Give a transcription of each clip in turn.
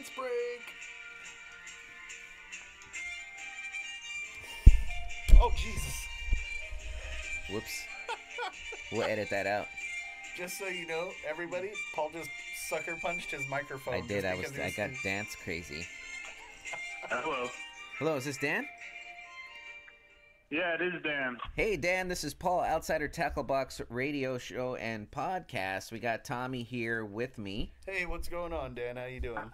dance break. Oh Jesus! Whoops. we'll edit that out. Just so you know, everybody, Paul just sucker punched his microphone. I did. I was. I got too- dance crazy. Hello. Hello, is this Dan? Yeah, it is Dan. Hey Dan, this is Paul, Outsider Tackle Box radio show and podcast. We got Tommy here with me. Hey, what's going on, Dan? How you doing?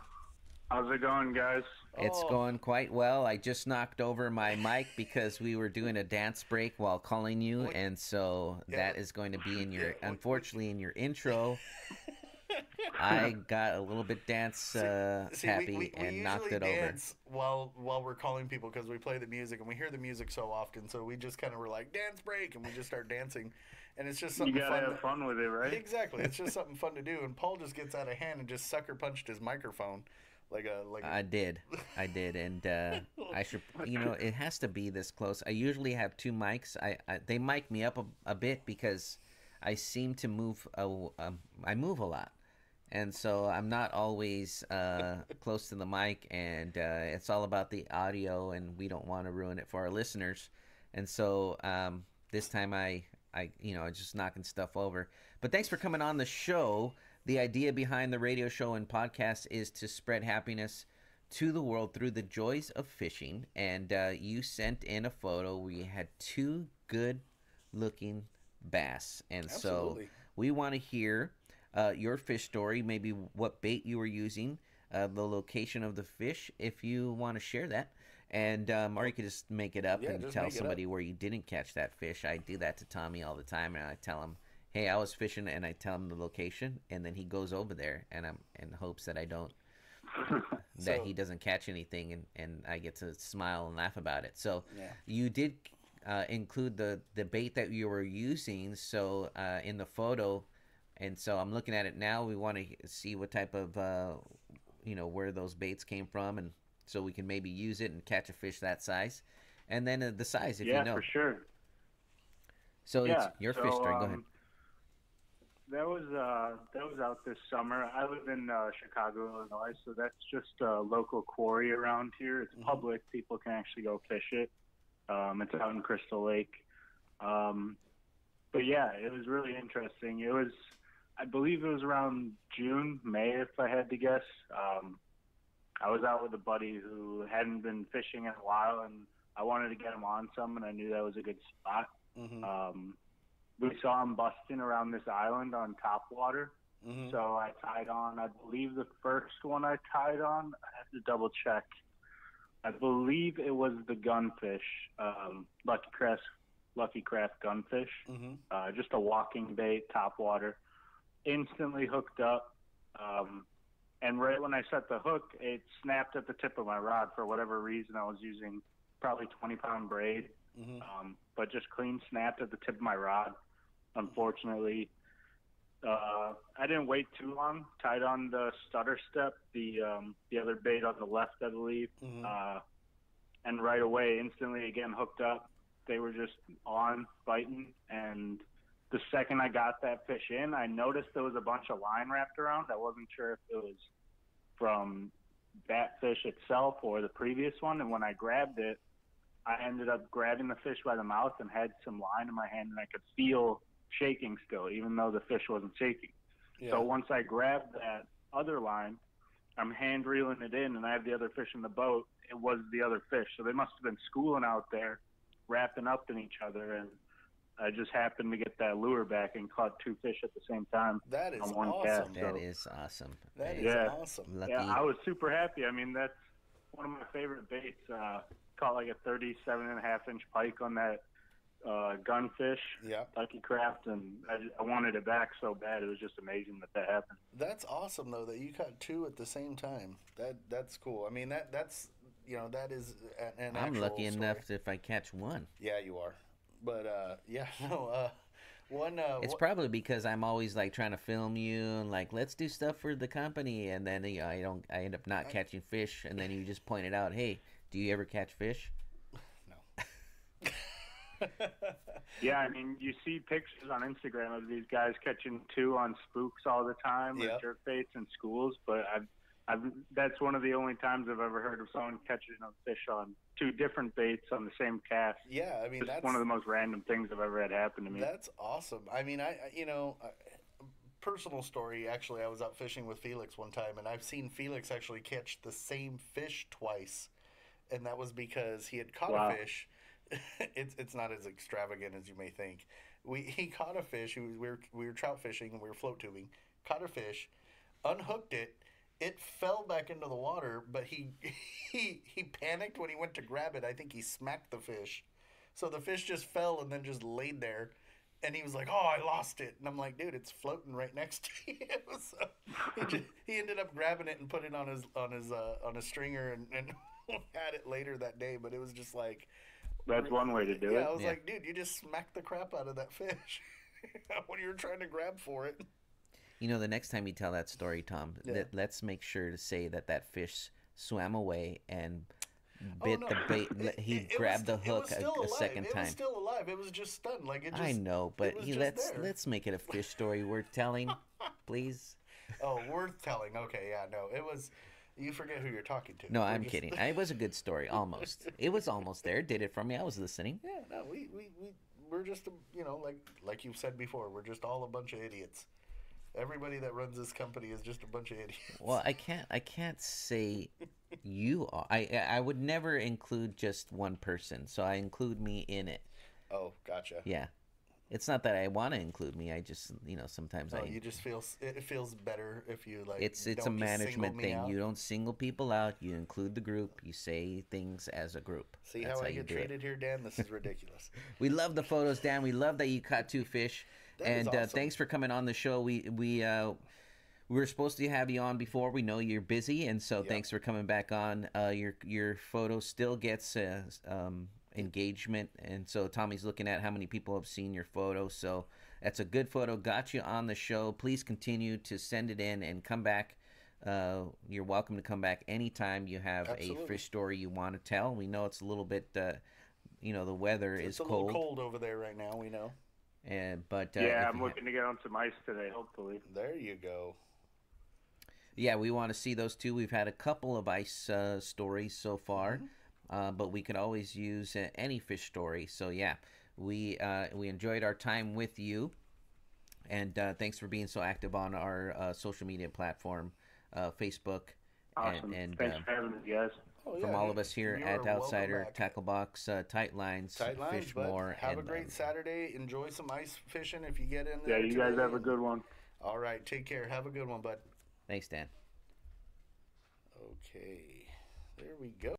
How's it going, guys? It's Oh. going quite well. I just knocked over my mic because we were doing a dance break while calling you, What? and so Yeah. that is going to be in your, Yeah, unfortunately, in your intro. I got a little bit dance uh, See, we- happy we, we and knocked usually it over. while while we're calling people because we play the music and we hear the music so often. So we just kind of were like dance break and we just start dancing, and it's just You something gotta fun. have fun with it, right? Exactly, it's just something fun to do. And Paul just gets out of hand and just sucker punched his microphone, like a like. a- I did, I did, and uh, I should, you know, it has to be this close. I usually have two mics. I, I they mic me up a, a bit because I seem to move. A, um, I move a lot, and so I'm not always uh, close to the mic. And uh, it's all about the audio, and we don't want to ruin it for our listeners. And so um, this time I, I, you know, I just knocking stuff over. But thanks for coming on the show. The idea behind the radio show and podcast is to spread happiness to the world through the joys of fishing. And uh, you sent in a photo. We had two good looking bass. And so we want to hear uh, your fish story, maybe what bait you were using, uh, the location of the fish, if you want to share that. And um, or you could just make it up Yeah, and tell make it up. somebody where you didn't catch that fish. I do that to Tommy all the time, and I tell him, "Hey, I was fishing," and I tell him the location, and then he goes over there, and I'm in hopes that I don't that So- he doesn't catch anything, and, and I get to smile and laugh about it. So Yeah. you did uh, include the the bait that you were using, so uh, in the photo, and so I'm looking at it now. We want to see what type of uh, you know where those baits came from, and so we can maybe use it and catch a fish that size, and then uh, the size if yeah, you know. for sure. So yeah. it's your fish so, story. Go ahead. That was uh, that was out this summer. I live in uh, Chicago, Illinois, so that's just a local quarry around here. It's Mhm. public; people can actually go fish it. Um, it's out in Crystal Lake. Um, but yeah, it was really interesting. It was, I believe, it was around June, May, if I had to guess. Um, I was out with a buddy who hadn't been fishing in a while, and I wanted to get him on some, and I knew that was a good spot. Mhm, Um, we saw him busting around this island on top water. mhm. So I tied on, I believe the first one I tied on, I have to double check. I believe it was the gunfish, um, Lucky Craft, Lucky Craft gunfish. Mhm. Uh, just a walking bait, top water. Instantly hooked up. Um, and right when I set the hook, it snapped at the tip of my rod for whatever reason. I was using probably 20 pound braid Mhm. um, but just clean snapped at the tip of my rod. Unfortunately, uh, I didn't wait too long. Tied on the stutter step, the um, the other bait on the left, I believe, Mhm. uh, and right away, instantly again hooked up. They were just on biting, and the second I got that fish in, I noticed there was a bunch of line wrapped around. I wasn't sure if it was from that fish itself or the previous one, and when I grabbed it, I ended up grabbing the fish by the mouth and had some line in my hand, and I could feel shaking still, even though the fish wasn't shaking. Yeah. So once I grabbed that other line, I'm hand reeling it in, and I have the other fish in the boat. It was the other fish, so they must have been schooling out there, wrapping up in each other, and I just happened to get that lure back and caught two fish at the same time. that is on one awesome. cast. That so- is awesome. That is Yeah. awesome. Lucky. Yeah, I was super happy. I mean, that's one of my favorite baits. Uh, caught like a 37 and a half inch pike on that uh, gunfish, Yeah. Lucky Craft, and I, I wanted it back so bad. It was just amazing that that happened. That's awesome though that you caught two at the same time. That that's cool. I mean that that's you know that is an, an I'm actual lucky story. enough if I catch one. Yeah, you are. But uh, yeah, no. Uh, one. Uh, It's one- probably because I'm always like trying to film you and like let's do stuff for the company, and then you know, I don't. I end up not catching fish, and then you just pointed out, hey, do you ever catch fish? No. yeah, I mean, you see pictures on Instagram of these guys catching two on spooks all the time Yep. or jerk baits in schools, but I've I've, that's one of the only times I've ever heard of someone catching a fish on two different baits on the same cast. Yeah, I mean that's one of the most random things I've ever had happen to me. That's awesome. I mean, I I- you know, personal story. Actually, I was out fishing with Felix one time, and I've seen Felix actually catch the same fish twice, and that was because he had caught Wow. a fish. it's it's not as extravagant as you may think. We he caught a fish. Was, we were we were trout fishing and we were float tubing. Caught a fish, unhooked it. It fell back into the water, but he he he panicked when he went to grab it. I think he smacked the fish. So the fish just fell and then just laid there. And he was like, "Oh, I lost it." And I'm like, "Dude, it's floating right next to you." so he, just, he ended up grabbing it and put it on his on his uh, on his stringer and, and had it later that day. But it was just like, That's one way to do yeah, it. I was Yeah. like, "Dude, you just smacked the crap out of that fish when you were trying to grab for it." You know, the next time you tell that story, Tom, Yeah. let, let's make sure to say that that fish swam away and oh, bit Oh, the bait. It- he it- it grabbed was- the hook a, a second It time. was still alive. It was just stunned. Like it just. I know, but he, let's there. let's make it a fish story worth telling, please. Oh, worth telling. Okay, yeah, no, it was. You forget who you're talking to. No, We're I'm just- kidding. It was a good story, almost. It was almost there. Did it for me. I was listening. Yeah, no, we we we we're just you know like like you've said before, we're just all a bunch of idiots. Everybody that runs this company is just a bunch of idiots. Well, I can't. I can't say you are. I I would never include just one person, so I include me in it. Oh, gotcha. Yeah, it's not that I want to include me. I just you know sometimes Oh, I. you just feel it feels better if you like. It's it's a management thing. out. You don't single people out. You include the group. You say things as a group. see That's how I you get it. treated here, Dan. This is ridiculous. We love the photos, Dan. We love that you caught two fish. That and uh, awesome. thanks for coming on the show. We we uh, we were supposed to have you on before. We know you're busy, and so Yeah. thanks for coming back on. Uh, your your photo still gets uh, um, engagement, and so Tommy's looking at how many people have seen your photo. So that's a good photo. Got you on the show. Please continue to send it in and come back. Uh, you're welcome to come back anytime you have a Absolutely. fish story you want to tell. We know it's a little bit, uh, you know, the weather it's is a cold, little cold over there right now. We know. and but uh, yeah, I'm you ha- looking to get on some ice today, hopefully. There you go. yeah, we want to see those too. We've had a couple of ice uh, stories so far, uh, but we could always use uh, any fish story. So yeah, we uh, we enjoyed our time with you, and uh, thanks for being so active on our uh, social media platform, uh, Facebook, Awesome. and, and Thanks uh, for having me, guys. Oh, from all of us here you at Outsider. Tackle Box, uh, Tight Lines, Tight lines, Fish More, have a great Saturday. Enjoy some ice fishing if you get in there. Yeah, there. you guys have a good one. All right, take care. Have a good one, bud. thanks, Dan. Okay, there we go.